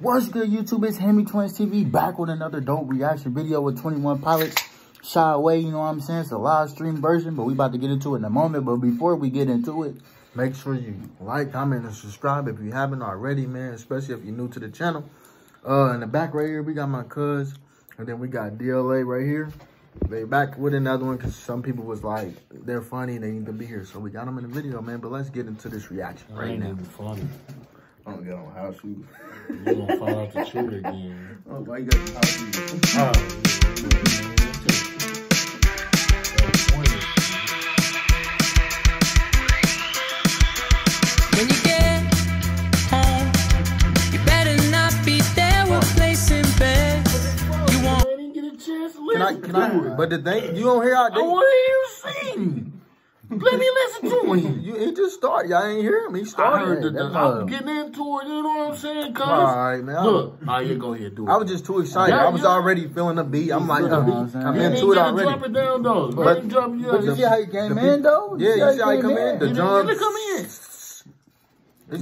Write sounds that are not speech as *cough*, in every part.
What's good, YouTube? It's Hemi Twins TV back with another dope reaction video with 21 Pilots. Shy away, you know what I'm saying? It's a live stream version, but we about to get into it in a moment. But before we get into it, make sure you like, comment, and subscribe if you haven't already, man. Especially if you're new to the channel. Uh, in the back right here, we got my cuz, and then we got DLA right here. They back with another one because some people was like, they're funny, and they need to be here. So we got them in the video, man. But let's get into this reaction I right ain't now. even funny. I don't get on house shoes. You gonna fall out the tree again. *laughs* Oh, why you got the house shoes? Oh, When you get home, you better not be there replacing beds. You want I didn't get a chance to Can I, can I, but the thing, you don't hear how I they, want to hear you sing. Let me listen to it. you, he just started. Y'all ain't hear him. He started. heard the, That's I all. was getting into it, you know what I'm saying, cuz? All right, man. I- Look, oh, yeah, go ahead, do it. I was just too excited. Yeah, I was yeah. already feeling the beat. I'm like, uh, I'm I'm into ain't it gotta already. drop it down, though. But- But, drop it but down. you see how he came in, though? Yeah, you see how he come in? The drums. it come in. It's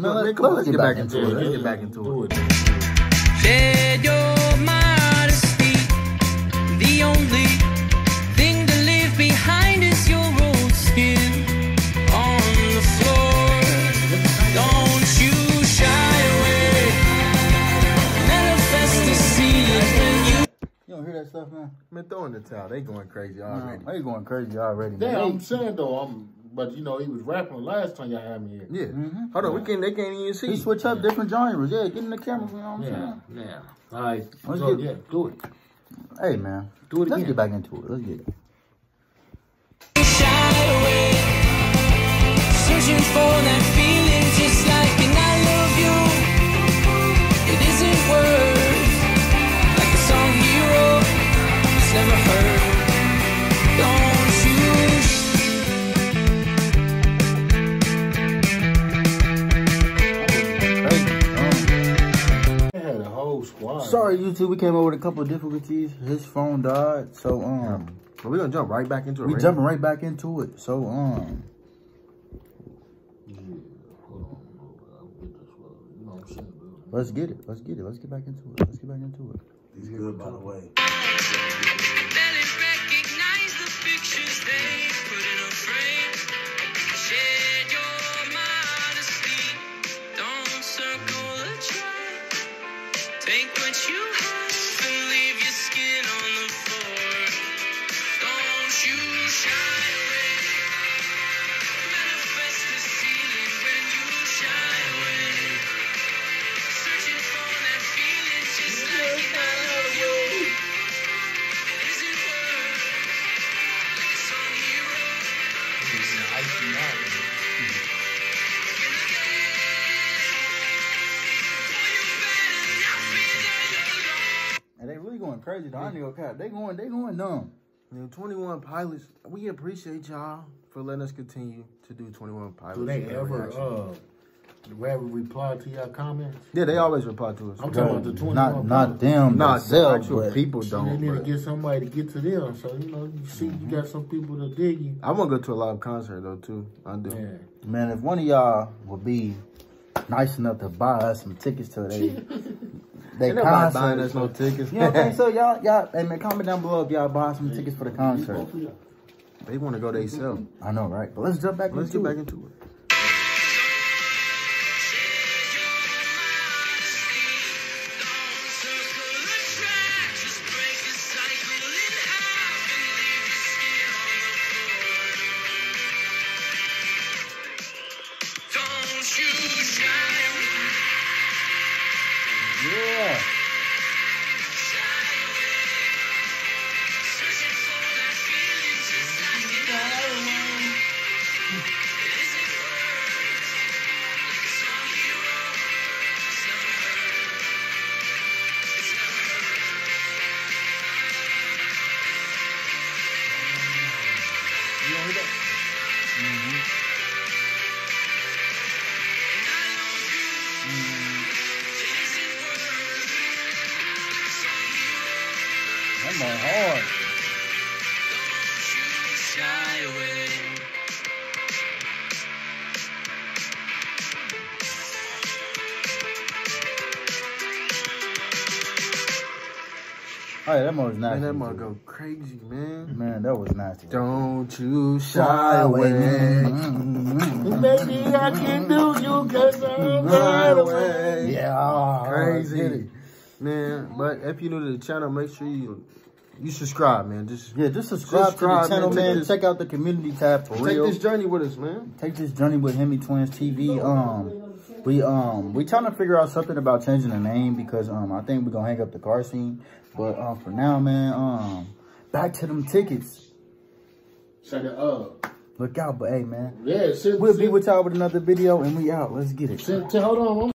Man, let's- come on, let's let's get back into it. Let's get back into Do it. That stuff, man? Man, throw in the towel. They going crazy already. They going crazy already, Damn, man. I'm saying, though, I'm, but you know, he was rapping the last time y'all had me here. Yeah. Mm-hmm. Hold on, we can. They can't even see. He switch up different genres. Yeah, get in the camera, you know what I'm Yeah, saying? yeah. All right. Let's so, get- yeah, do it. Hey, man. Do it Let's again. get back into it. Let's get it. shy away. Searching for that feeling, squad. sorry, YouTube. We came over with a couple of difficulties. His phone died. So, um, But we're gonna jump right back into it. we right jumping right back into it. So, um, Yeah, hold on. I'll get this one. You know what I'm saying, bro. let's get it. Let's get it. Let's get back into it. Let's get back into it. He's good, by the way. Recognize the pictures they put in a frame. What you going crazy. though. I ain't gonna cap. They going, they going dumb. Man, 21 pilots. We appreciate y'all for letting us continue to do 21 pilots. Do they ever, reaction. uh, do ever reply to your comments? yeah, they always reply to us. I'm talking about the 21 Not, not them. Nah, the themselves, actual people don't. they need to get somebody to get to them. So, you know, you see, you got some people to dig you. I want to go to a live concert though too. I do. Yeah. Man, if one of y'all would be nice enough to buy us some tickets to *laughs* they, they Ain't nobody concert. buying us no tickets. You know what I'm saying? *laughs* So y'all, y'all, hey man, comment down below if y'all buy some tickets for the concert. they want to go They themselves. I know, right? But let's jump back Let's into get back into it. Mm-hmm. Mm-hmm. That boy hard. Oh, yeah, that mug was nasty. Man, that mug go crazy, man. Man, that was nasty. Don't you shy away. *laughs* Baby, I can do you cause I'm right away. Yeah, Crazy. Man, but if you're new to the channel, make sure you you subscribe, man. Just Yeah, just subscribe, Subscribe, to the channel, man. Man. this- Check out the community tab for take real. this journey with us, man. Take this journey with Hemi Twins TV. Um, we um we trying to figure out something about changing the name because um I think we're gonna hang up the car scene. But um for now, man, um back to them tickets. Check it up. Look out, but hey, man, Yeah, send, we'll be send, with y'all with another video, and we out. Let's get it. send, hold on.